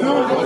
Non,